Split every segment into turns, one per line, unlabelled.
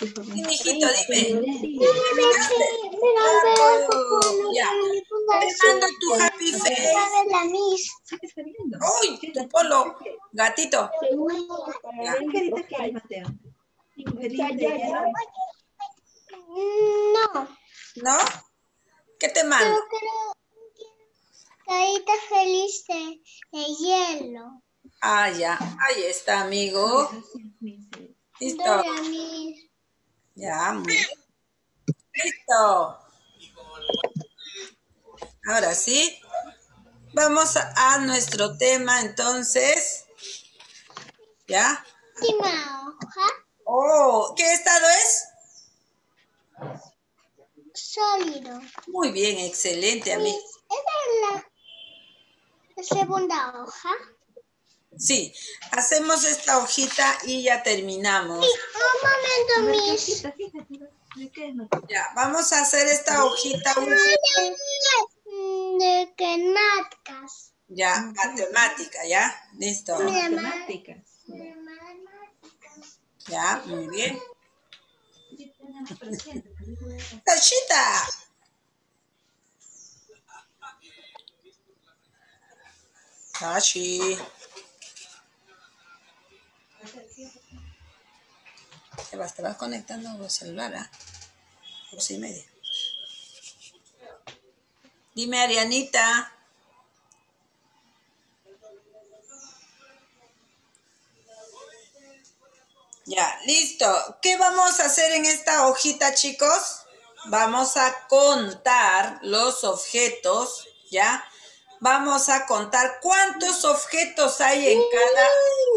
Sí, mijito, dime. Te mando tu happy face. Uy, tu polo, gatito.
No.
¿No? ¿Qué te mando?
Carita feliz de, de hielo.
Ah, ya. Ahí está, amigo. Listo. Ya, muy bien. Listo. Ahora sí. Vamos a, a nuestro tema entonces. ¿Ya?
Última hoja.
Oh, ¿qué estado es?
Sólido.
Muy bien, excelente, amigo.
Esa es la segunda hoja.
Sí, hacemos esta hojita y ya terminamos.
Un momento, mis.
Ya, vamos a hacer esta hojita un-
De temáticas.
ya, matemática, ¿ya? Listo.
Matemáticas.
Ya, muy bien. ¡Tachita! Tachi. Te vas, te vas conectando el celular, ¿ah? Dos y media. Dime, Arianita. Ya, listo. ¿Qué vamos a hacer en esta hojita, chicos? Vamos a contar los objetos, ¿ya? Vamos a contar cuántos objetos hay en cada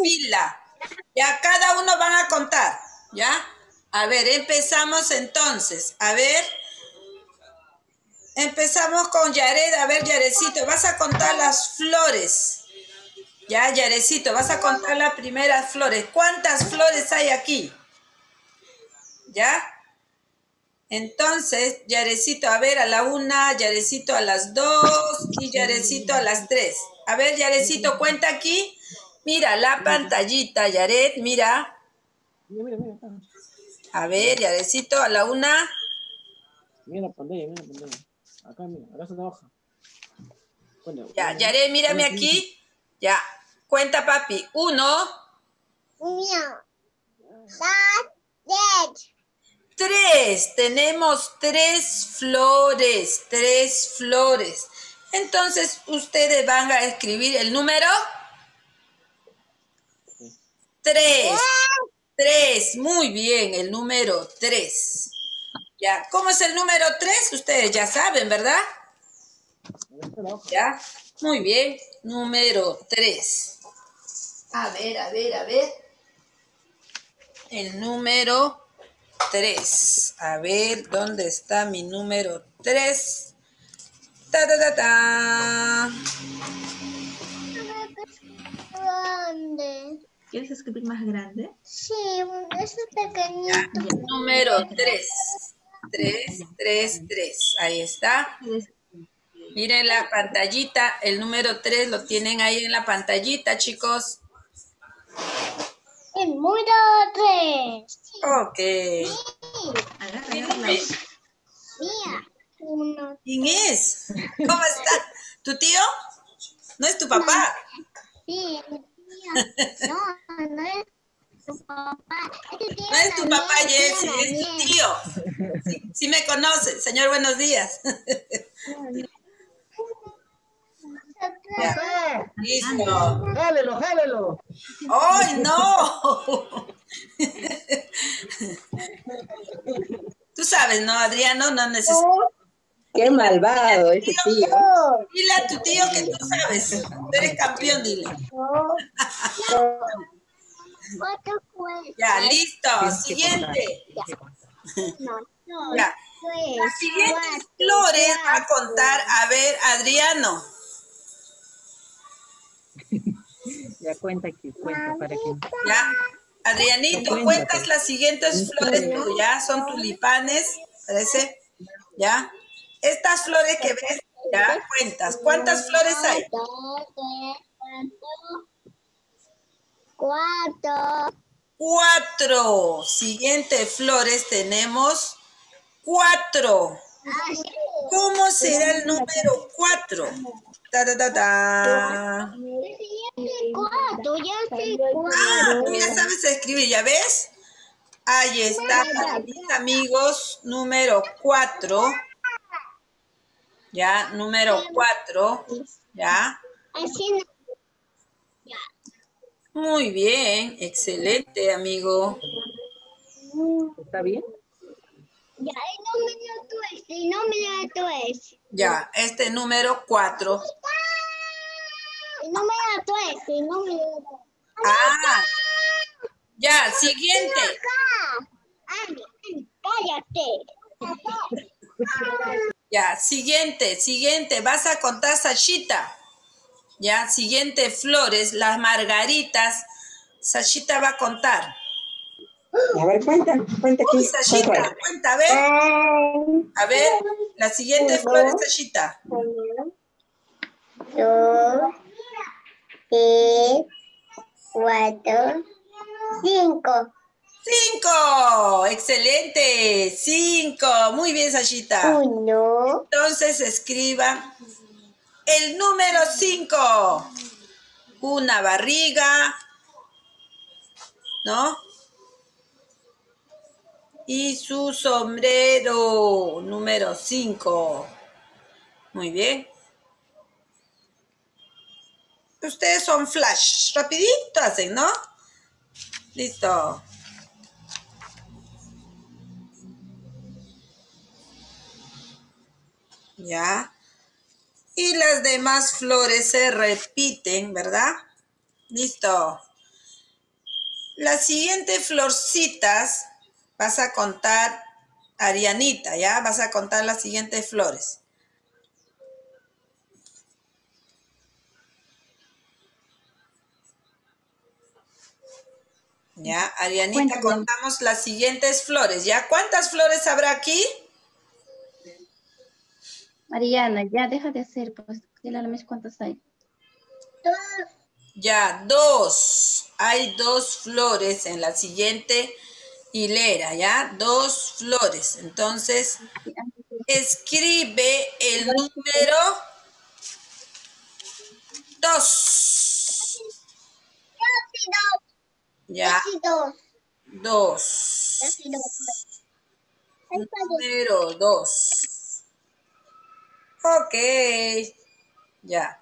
fila. Ya, cada uno van a contar, ¿ya? A ver, empezamos entonces. A ver. Empezamos con Yared. A ver, Yarecito, vas a contar las flores. Ya, Yarecito, vas a contar las primeras flores. ¿Cuántas flores hay aquí? ¿Ya? Entonces, Yarecito, a ver, a la una, Yarecito a las dos y Yarecito a las tres. A ver, Yarecito, cuenta aquí. Mira la pantallita, Yaret, mira.
Mira, mira, mira. acá.
A ver, Yarecito, a la una.
Mira la pantalla, mira la pantalla. Acá, mira, acá está la hoja.
Ya,
uno,
Yaret, mírame aquí. Ya, cuenta, papi. Uno,
Uno. Dos.
Tres, tenemos tres flores, tres flores. Entonces, ustedes van a escribir el número tres. Tres, muy bien, el número tres. Ya, ¿cómo es el número tres? Ustedes ya saben, ¿verdad? Ya, muy bien, número tres. A ver, a ver, a ver. El número 3. A ver, ¿dónde está mi número 3? Ta, ta, ta, ta.
Grande.
¿Quieres escribir más grande?
Sí, eso es pequeñito.
Número 3. 3, 3, 3. Ahí está. Miren la pantallita. El número 3 lo tienen ahí en la pantallita, chicos.
El número tres.
Ok.
Agarra,
Sí.
Mira. Uno.
¿Quién es? ¿Cómo está? ¿Tu tío? ¿No es tu papá?
Sí. No, no es tu papá.
No es tu papá, Jessy, es tu tío. Sí, sí me conoce. Señor, buenos días. Ya. Listo.
¡Jálelo, jálelo!
¡Ay, no! Tú sabes, ¿no, Adriano? No necesitas.
Qué malvado ese tío.
Dile a tu tío que tú sabes. Tú eres campeón, dile. Ya, listo. Siguiente.
No, no.
Ya. Las siguientes flores va a contar. A ver, Adriano.
Ya cuenta aquí, cuenta para que.
Ya. Adrianito, cuentas las siguientes flores tú, ya son tulipanes, parece, ya. Estas flores que ves, ya cuentas. ¿Cuántas flores hay?
Cuatro. Cuatro.
cuatro. Siguiente flores tenemos cuatro.
Ah.
¿Cómo será el número cuatro? Ta, ta, ta, ta.
Ya sé cuatro, ya sé
Ah,
cuatro.
tú ya sabes escribir, ¿ya ves? Ahí está, mis amigos, número cuatro. Ya, número cuatro. Ya.
Así no.
Muy bien, excelente, amigo.
¿Está bien?
Ya, el número tres, el número tres.
Ya, este número cuatro.
El número tres, el número tres.
Ah, ya, siguiente.
Ani, cállate.
Ya, siguiente, siguiente. Vas a contar Sashita. Ya, siguiente, flores, las margaritas. Sashita va a contar.
A ver, cuenta, cuenta
Uy. Sashita, cuenta, a ver. A ver, la siguiente flores, Sashita.
Dos, tres, cuatro, cinco.
Cinco, excelente, cinco. Muy bien, Sashita.
Uno,
Entonces escriban el número 5. Una barriga, ¿no? Y su sombrero, número 5. Muy bien. Ustedes son flash. Rapidito hacen, ¿no? Listo. Ya. Y las demás flores se repiten, ¿verdad? Listo. Las siguientes florcitas vas a contar, Arianita, ¿ya? Vas a contar las siguientes flores. Ya, Arianita,
Cuéntame.
contamos las siguientes flores, ¿ya? ¿Cuántas flores habrá aquí?
Mariana, ya deja de hacer, pues, dile a la mes cuántas hay.
dos,
Ya, dos. Hay dos flores en la siguiente hilera, ¿ya? Dos flores. Entonces, escribe el número dos. Ya,
dos,
dos. Número dos. Ok. Ya.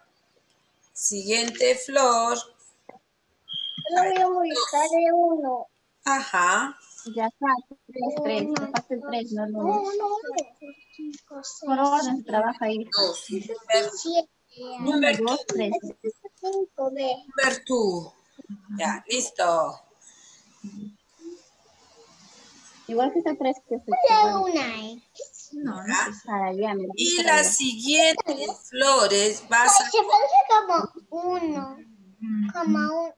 Siguiente flor.
Solo voy a modificar de uno.
Ajá.
Ya está, tres, tres, te falta el tres, no el uno.
Uno, dos, cinco, seis,
Por orden se trabaja ahí.
Dos. Número-
dos, tres.
cinco, ve.
número two. Ya, listo.
Igual que está tres, que es
De una X.
No, no.
Y
para
las
allá.
siguientes flores vas
Ay,
a...
se parece como uno, como un.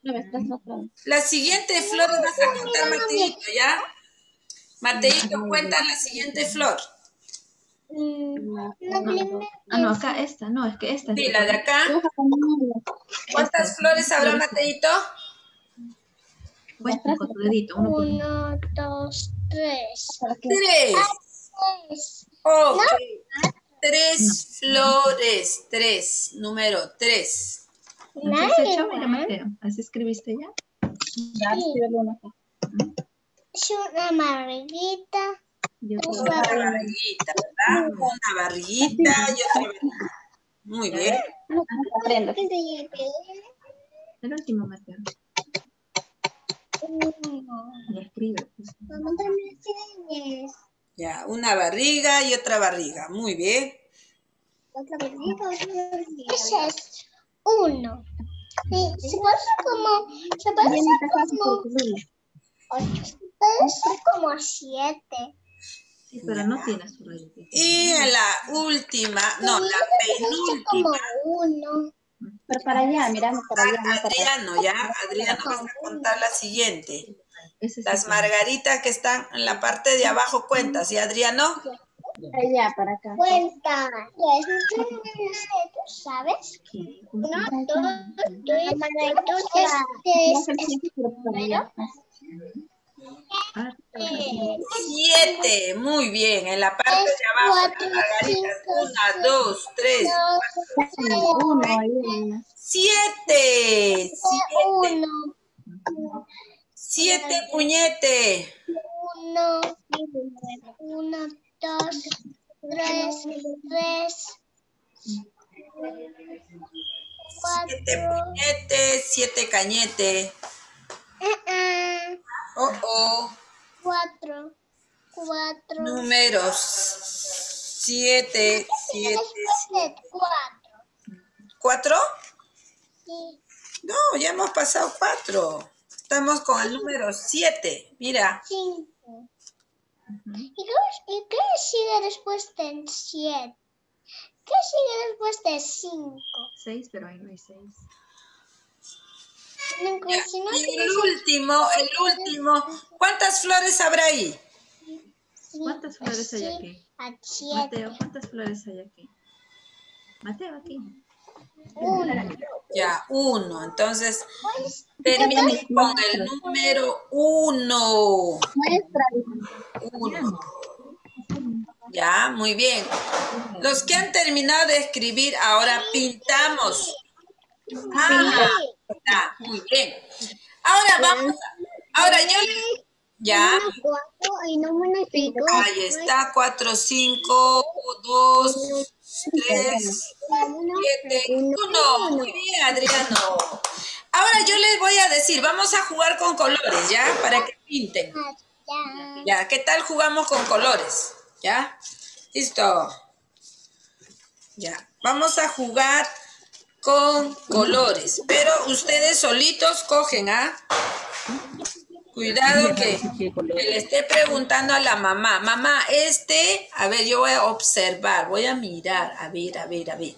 Otra vez, tras otra vez.
Las siguientes flores vas a contar, Mateito, ¿ya? Mateito, cuenta la siguiente flor.
mm, primera.
Ah, no, acá esta, no, es que esta. es
Sí, la de acá.
Uno.
¿Cuántas flores habrá, Mateito?
Muestra con tu dedito, uno uno.
Uno, dos, tres.
Que-
Tres.
Tres.
Flores. Tres. Número tres.
¿No te has hecho? Mira, Mateo, ¿así escribiste ya?
Es una.
Yo creo
Una barriguita, ¿verdad? Una barriguita y otra barriguita. Muy bien.
No, no aprendas.
¿Qué se llama?
el último, Mateo.
Uno.
Ya escribe. pues.
Mamá también tienes.
Ya, una barriga y otra barriga. Muy bien.
Otra barriga, otra barriga. Ese es uno. Sí, se parece como. Se
empezás
como. Ocho. Se parece como a siete.
Sí, pero no tiene su rayita.
Y en la última, no, la
Parece como
penúltima.
uno.
Pero para allá, mirando para allá.
Adriano, ya, Adriano, vas a contar la siguiente.
Ese
Las margaritas que están en la parte de abajo, cuentas, ¿y Adriano?
Allá, para acá.
Cuenta. ¿Sabes?
Aquí.
Uno, dos, tres, cuatro,
Siete. Muy bien. En la parte de abajo,
cuatro,
Una,
seis,
dos, tres.
Una.
Siete. Siete. Siete puñete.
uno, uno, dos, tres, tres,
Siete
cuatro,
puñete. Siete cañete.
ah,
Oh, oh.
cuatro, cuatro,
Números. Siete. Siete.
cuatro,
¿Cuatro?
sí,
No, ya hemos pasado cuatro. Estamos con el número siete. Mira.
cinco. ¿Y qué, y qué sigue después de siete? ¿Qué sigue después de cinco?
Seis, pero ahí no hay seis.
No,
Ya,
si no
Y el
cinco,
último, el último. ¿Cuántas flores habrá ahí?
sí,
¿Cuántas flores hay aquí?
A siete.
Mateo, ¿cuántas flores hay aquí? Mateo, aquí.
Uno.
Ya, uno. Entonces, termine con el número uno. Uno. Ya, muy bien. Los que han terminado de escribir, ahora pintamos. Ah, muy bien. Ahora vamos. a- Ahora yo Ya, ahí está. Cuatro, cinco, dos, tres, siete, uno. Muy bien, Adriano. Ahora yo les voy a decir, vamos a jugar con colores, ¿ya? Para que pinten.
Ya.
Ya, ¿qué tal jugamos con colores? ¿Ya? Listo. Ya, vamos a jugar con colores, pero ustedes solitos cogen, ¿ah? Cuidado que, que le esté preguntando a la mamá, mamá, este, a ver, yo voy a observar, voy a mirar, a ver, a ver, a ver.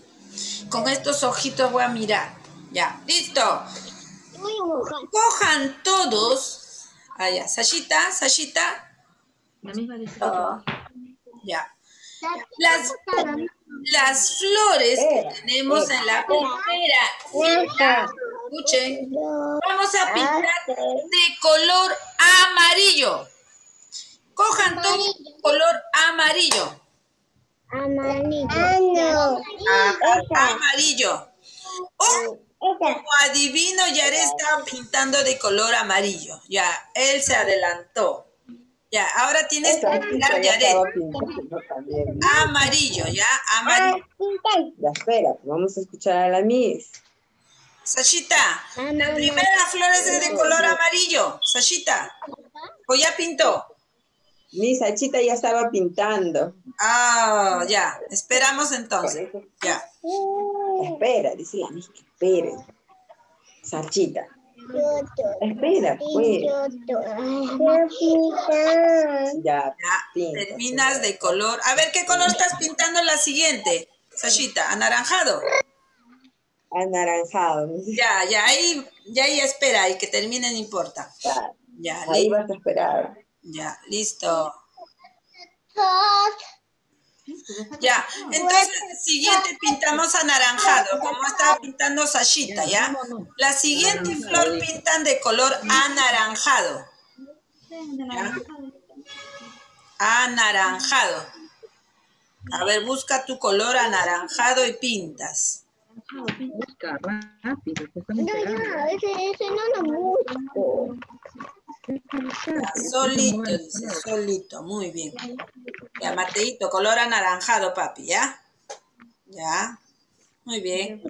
Con estos ojitos voy a mirar. Ya, listo. Cojan todos. Allá, Sashita, Sashita,
La misma dice.
ya. Las, las flores que tenemos en la primera fila, escuchen, vamos a pintar de color amarillo. Cojan todo de color amarillo.
Amarillo. Ah, no.
a- amarillo. Oh, como adivino, Yare estaba pintando de color amarillo. Ya, él se adelantó. Ya, ahora tienes que pintar Yaret. Amarillo, ya, amarillo.
Ya espera, vamos a escuchar a la Miss.
Sashita, la primera flor es de color amarillo. Sashita, o ya pintó.
Miss Achita ya estaba pintando.
Ah, ya, esperamos entonces. Ya,
Espera, dice la Miss que espere. Sachita. Espera, pues. Ya, pinta.
terminas de color. A ver, ¿qué color estás pintando la siguiente? Sashita, anaranjado.
Anaranjado.
Ya, ya, ahí, ya ahí espera y que termine no importa.
Ya,
Ya,
Ahí vas a esperar.
ya, listo. Ya, entonces siguiente pintamos anaranjado, como estaba pintando Sashita, ¿ya? La siguiente flor pintan de color anaranjado. ¿ya? Anaranjado. A ver, busca tu color anaranjado y pintas.
No, ya, ese, ese no lo busco.
Solito, dice, solito, muy bien. Ya, Mateito, color anaranjado, papi, ¿ya? Ya, muy bien.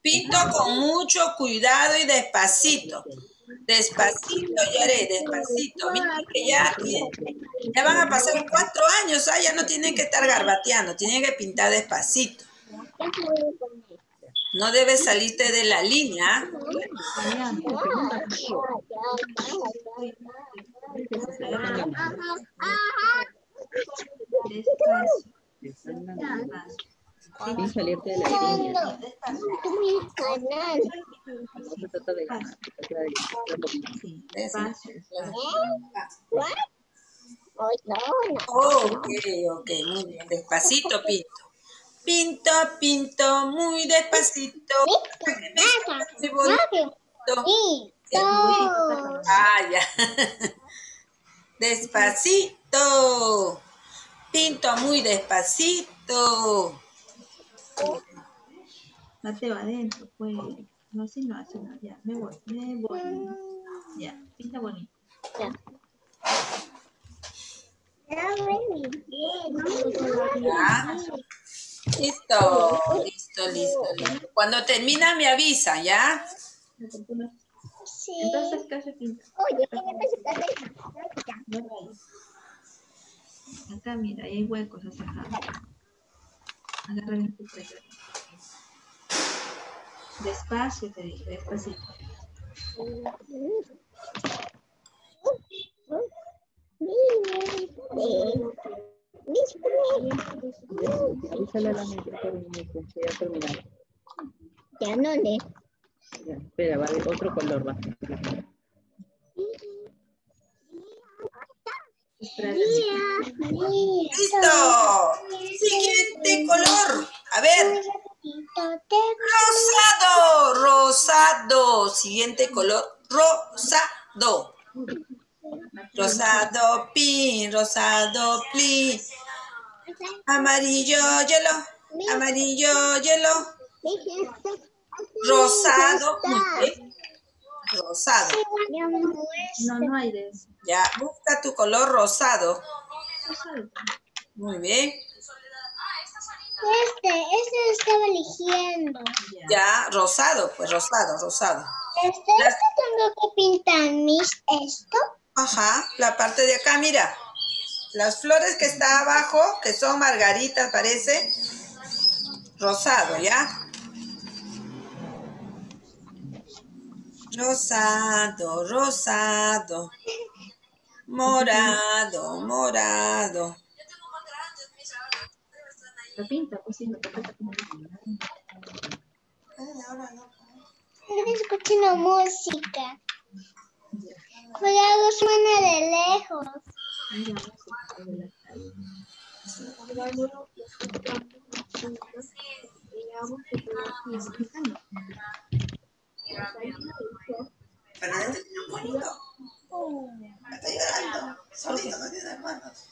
Pinto con mucho cuidado y despacito. Despacito, Yare, despacito. Mira que ya, ya van a pasar cuatro años, ¿ah? ya no tienen que estar garbateando, tienen que pintar despacito. No debes salirte de la línea.
Despacio.
Sin salirte de la línea.
Mi canal.
Se trata de ganar. se trata de ganar.
Sí, despacio.
O no, no.
Ok, ok, muy bien. Despacito, Pinto. Pinto, pinto, muy despacito. Para que me muy bonito. Ah, ya. Despacito. Pinto muy despacito.
Mateo, adentro, pues. No, si no hace nada. Ya, me voy, me voy. Ya, pinta bonito.
Ya. Listo, listo, listo, listo. Cuando termina me avisa, ¿ya?
Sí.
Entonces, casi pinta.
Oye.
Acá, mira, ahí hay huecos hacia acá. Agarra bien tu cuello. Despacio, te dije, despacito.
Avísale a la maestra que viene, que ya terminaron.
Ya no le.
Ya, espera, va haber otro color, va.
Listo. Siguiente color. A ver. Rosado, rosado. Siguiente color, rosado. Rosado, pin, rosado, plin. Amarillo, hielo. Amarillo, hielo. Rosado. Rosado.
No, no hay de eso.
Ya, busca tu color rosado. Muy bien.
Este, este estaba eligiendo.
Ya.
Rosado, pues rosado, rosado.
Este,
Las-
este tengo que pintar mis esto.
Ajá, la parte de acá, mira. Las flores que está abajo, que son margaritas, parece. Rosado, ¿ya? Rosado, rosado. Morado, morado.
La pinta, pues sí, lo pasa como que-
Estoy escuchando música. Algo suena de lejos.
Fernanda tiene un bonito. Está llorando. Solito, no tiene hermanos.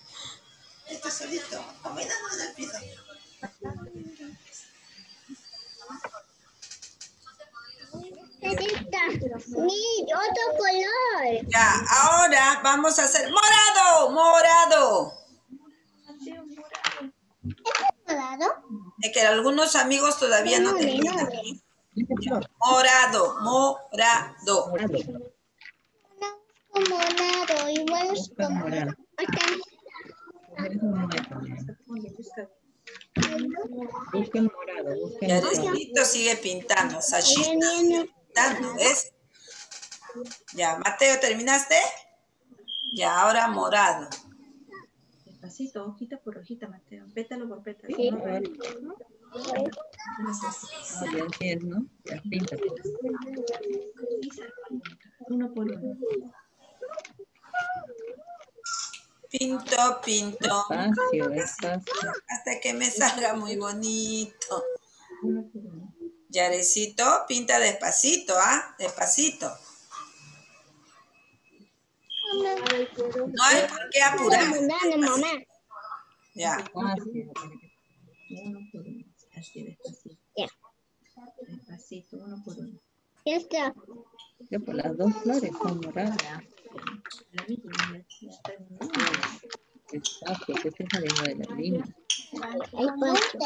Está solito, caminando en el piso.
Mi otro color.
Ya, ahora vamos a hacer morado, morado.
Mateo, morado.
¿Morado?
Es que algunos amigos todavía no
No.
Morado, morado.
Morado.
Morado. Igual es como.
morado. Es. Busquen morado, busquen morado.
Sigue pintando. Sashita Ya, Mateo, ¿terminaste? Ya, ahora morado.
Despacito, hojita por hojita, Mateo. Pétalo por pétalo.
Sí,
¿no?
Ah.
Uno por uno.
Pinto, pinto.
Despacio, despacio.
Hasta que me salga muy bonito.
Uno por uno.
Yarecito, pinta despacito, ¿ah? Despacito. No hay por qué apurar. Ya.
Despacio.
Uno por uno. Así, despacito.
Ya.
Despacito, uno por uno.
Ya está.
Ya, pues las dos flores son moradas. Despacio, que estés saliendo de la línea.
Ponte.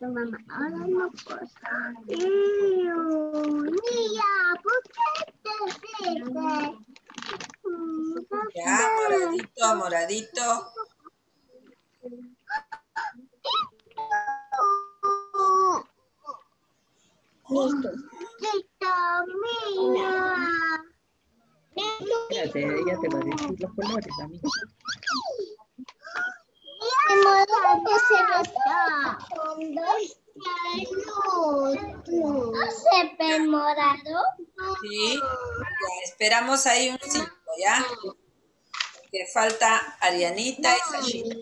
Mamá, ahora no cosa. Mía, ¿por qué te?
Ya, moradito, moradito.
Listo. Listo, mía.
Espérate, ella te va a decir los colores, amigo.
morado que se lo está. ¿No se ve morado?
Sí. Ya, esperamos ahí un cinco, ¿ya? Que falta Arianita y Sashita.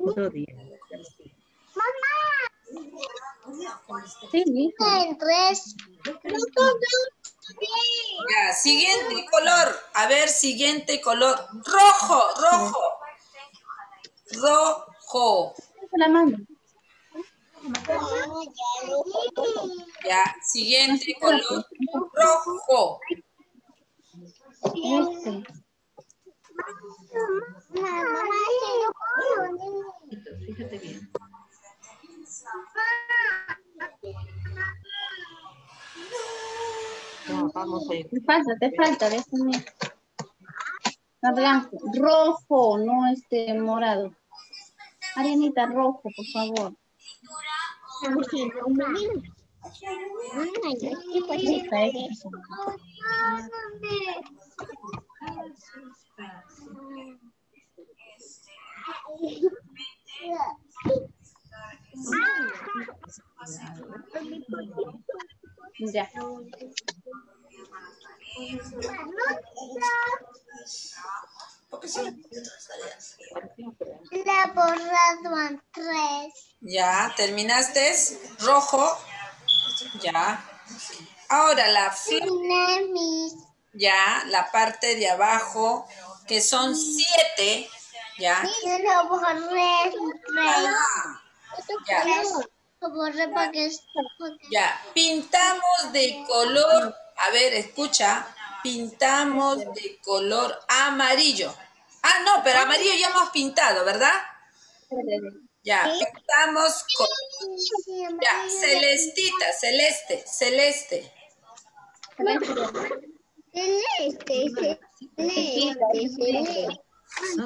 Otro día.
Sí, mijo.
Tres.
Ya, siguiente color. A ver, siguiente color. Rojo, rojo. Rojo.
La mano.
Ya, siguiente color. Rojo.
Este.
Listo, Fíjate bien.
Ya, vamos a ir.
Te falta, te falta, déjame. Blanco. Rojo, no este morado. Arianita, rojo, por favor. Ya.
La borrado en tres.
Ya, ¿terminaste? Rojo. Ya. Ahora la ya, la parte de abajo, que son siete. Ya.
Yo lo borré en tres.
Ya. Pintamos de color, a ver, escucha, pintamos de color amarillo. Ah, no, pero amarillo ya hemos pintado, ¿verdad? Ya, pintamos con, ya, celestita, celeste, celeste.
Celeste, celeste, celeste.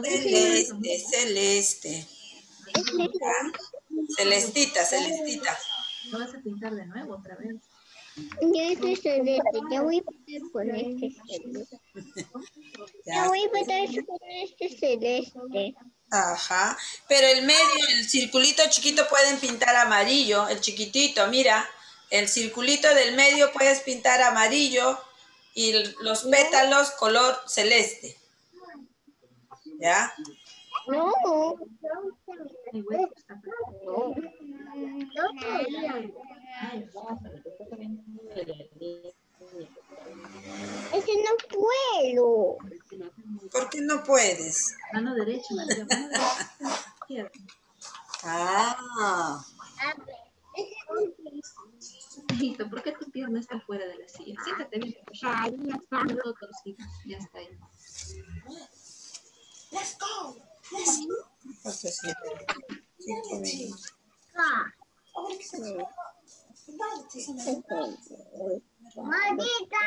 Celeste, celeste. Celestita, celestita.
No vas a pintar de nuevo otra vez.
Yo este celeste, ya voy a pintar con este celeste. Ya voy a pintar con este celeste.
Ajá. Pero el medio, el circulito chiquito pueden pintar amarillo, el chiquitito, mira, el circulito del medio puedes pintar amarillo y los pétalos color celeste. ¿Ya?
No.
Hueco está perfecto.
Ese no puedo.
¿Por qué no puedes?
Mano derecha, María. Mano derecha. Izquierda.
Ah,
Hijito, ¿por qué tu pierna está fuera de la silla? Siéntate bien. Ya está ahí.
pues sí.
Maldita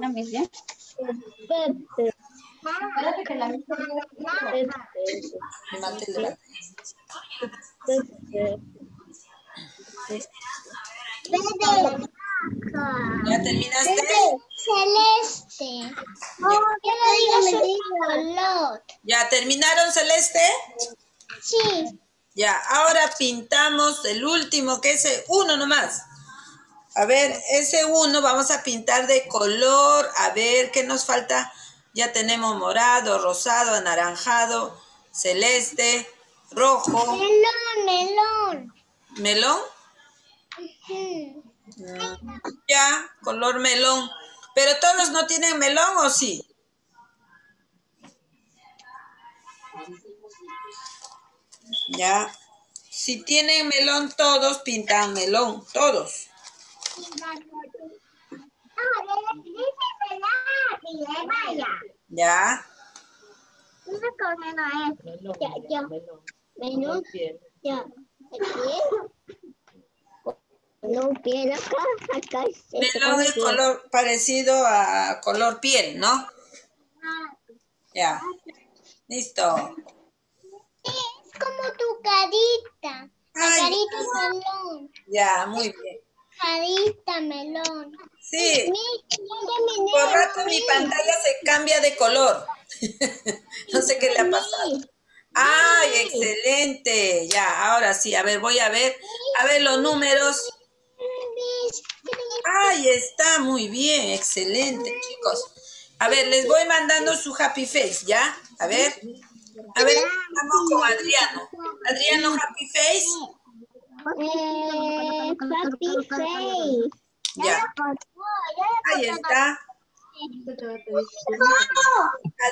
la mis, ¿ya? Espérate que la mis.
Levante, levante. ¿Ya terminaste?
Celeste. No, que no digas su color.
¿Ya terminaron celeste?
Sí.
Ya, ahora pintamos el último, que es el uno nomás. A ver, ese uno vamos a pintar de color. A ver, ¿qué nos falta? Ya tenemos morado, rosado, anaranjado, celeste, rojo,
Melón, melón.
melón.
Ujú.
Ya, color melón. Pero todos no tienen melón o sí? Ya. Si tienen melón todos, pintan melón, todos. Ya.
Melón,
Ya.
Melón
es color parecido a color piel, ¿no? Ya. Listo.
Como tu carita. La
Ay,
carita melón.
ya, muy bien.
Carita melón.
Sí,
Mi,
por rato mi pantalla se cambia de color. no sé qué le ha pasado. ¡Ay, excelente! Ya, ahora sí, a ver, voy a ver, a ver los números. ¡Ay, está muy bien! Excelente, chicos. A ver, les voy mandando su happy face, ¿ya? A ver. A ver, vamos con Adriano. Adriano, happy face.
Eh, happy face.
Ya, ahí está.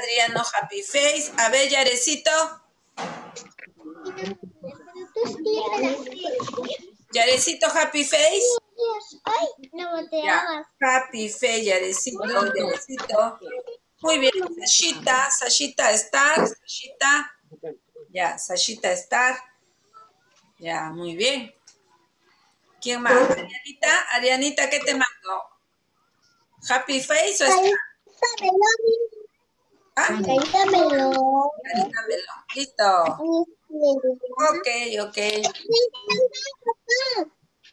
Adriano, happy face. A ver, Yarecito. Yarecito, happy face.
Ay, no
happy face, Yarecito, Yarecito. Muy bien, Sashita, Sashita Star, Sashita. Ya, Sashita Star. Ya, muy bien. ¿Quién más? Arianita, Arianita, ¿qué te mando? ¿Happy face o Star? ¿Ah?
Carita melón.
Carita melón. Listo. Ok, ok.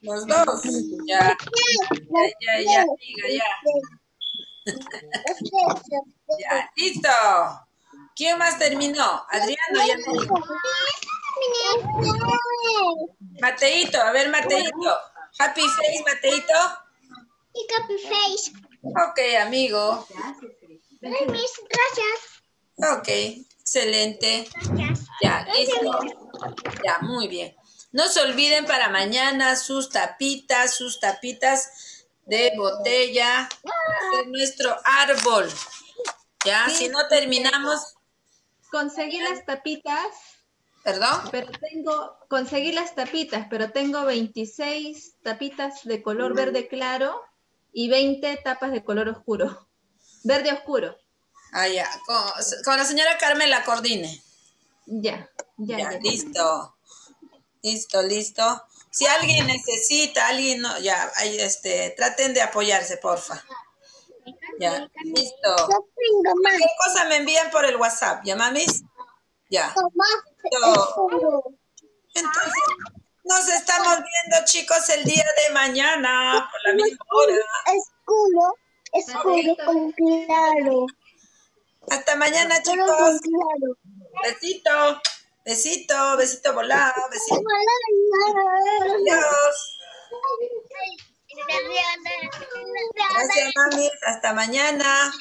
Los dos. Ya, ya, ya, ya, diga, ya. Ya, listo. ¿Quién más terminó? Adriano, ya terminó. Mateito, a ver, Mateito. Happy face, Mateito.
Y happy face.
Ok, amigo.
Gracias.
Ok, excelente.
Gracias.
Ya, listo. Ya, muy bien. No se olviden para mañana sus tapitas, sus tapitas de botella, para hacer nuestro árbol. Ya, si no terminamos,
Conseguí las tapitas,
perdón.
pero tengo, conseguí las tapitas, pero tengo 26 tapitas de color verde claro y 20 tapas de color oscuro. Verde oscuro.
Ah, ya, con, con la señora Carmen la coordine.
Ya, ya,
Ya,
ya.
listo. Listo, listo. Si alguien necesita, alguien no, ya, ahí, este, traten de apoyarse, porfa. Ya, listo.
Yo tengo más.
¿Qué cosa me envían por el WhatsApp? ¿Ya, mamis? Ya. Entonces, nos estamos viendo, chicos, el día de mañana, por la misma hora.
Oscuro. Oscuro con claro.
Hasta mañana, chicos. Besito, besito, besito volado, besito. Adiós. Gracias, mami. Hasta mañana.